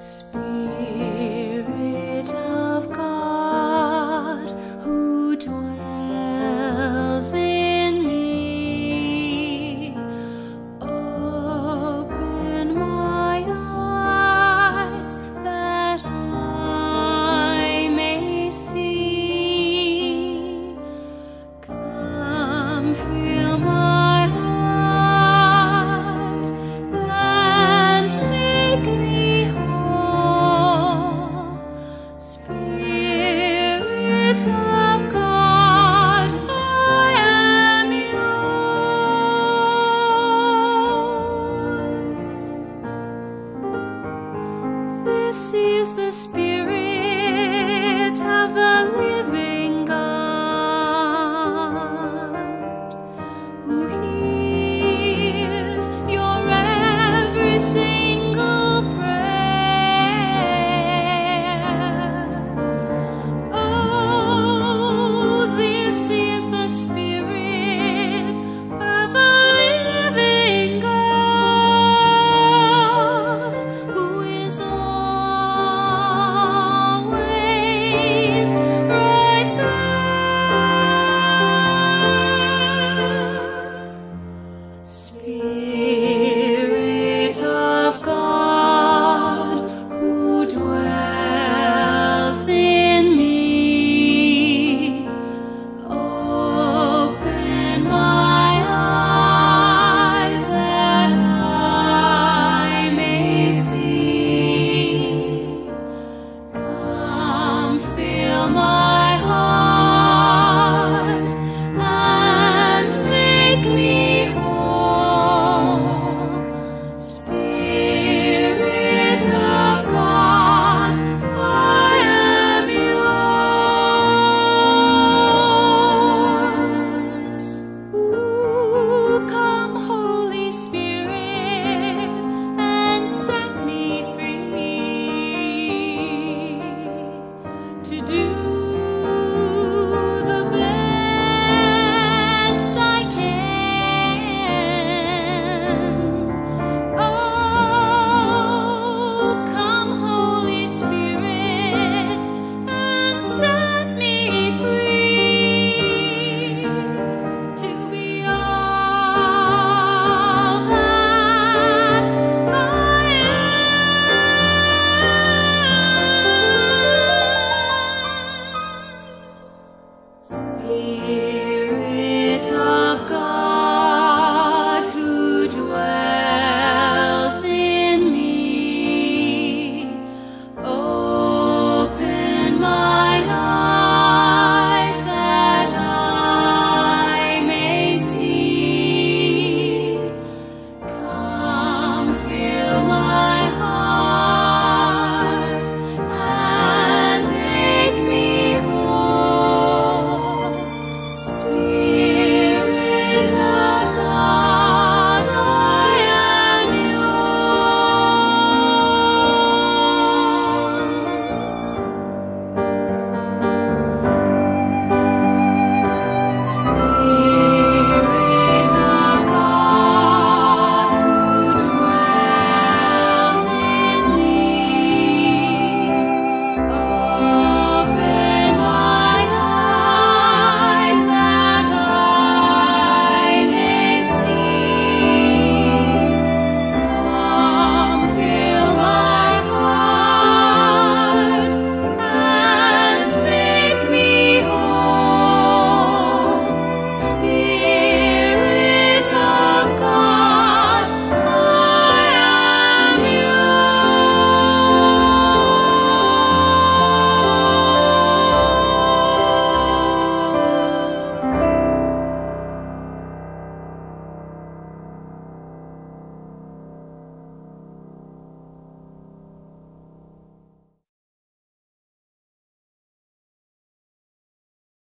Speak. To do